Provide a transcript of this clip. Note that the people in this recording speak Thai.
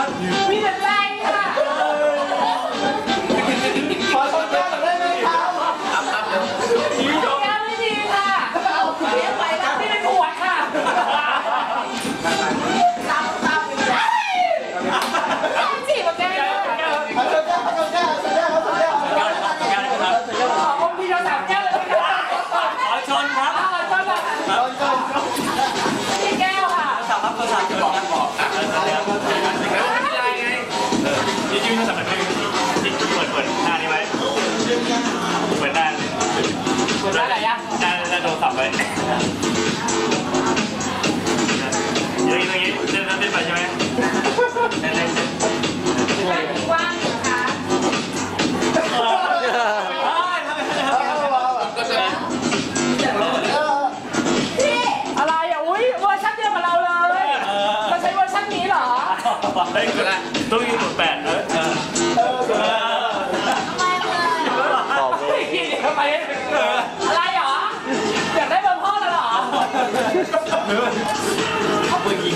ครับมีแต่ใจค่ะขอชนแก้วได้ไหมครับยังไม่ดีค่ะเลี้ยงไปแล้ไม่เป็นหัค่ะตามตามไปเลจีบแก้แก้ขอชนแก้วขออชนแก้จ้วขอชนแก้ขอชนแก้วขอชนแก้ว ยืนๆสำหรับที่เปิดเปิดหน้านี้ไว้ เปิดหน้าเปิดได้ไหนอะหน้าหน้าโทรศัพท์ไว้อย่างนี้อย่างนี้เล่นเล่นไปใช่ไหมเล่นเล่นว่างนะคะอะไรอะ อุ้ยเวอร์ชันเดียวกับเราเลยเราใช้เวอร์ชันนี้เหรอเฮ้ยต้องอยู่แปดเออเออ ทำไมเอออะไรหรอ อยากได้เบอร์พ่อแล้วหรอ เมื่อกี้